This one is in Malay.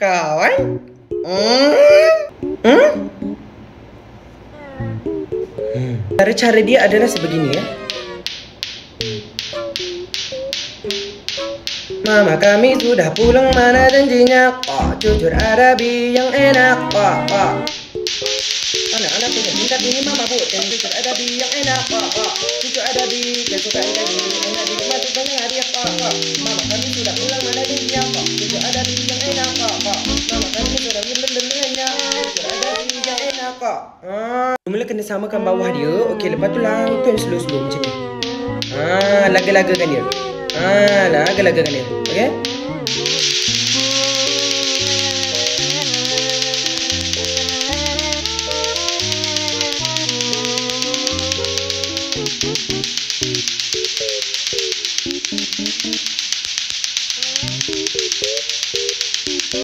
Kawan? Hmm? Hmm? Cara-cara dia adalah sebegini ya. Mama kami sudah pulang mana janjinya? Kok jujur Arabi yang enak? Kok kok? Anak-anak punya minta ini mama bu Dan jujur Arabi yang enak? Kok kok? Jujur Arabi Kesukaan Arabi Enak dinikmati banyak hadiah Kok kok? Mama kami sudah pulang mana janjinya? Kok cakap. Ah. Ha. Mula kena samakan bawah dia. Okey, lepas tu langsung slow-slow macam ni. Ha, ah, lagak-lagakkan dia. Ah, ha, lagak-lagakkan dia. Okey.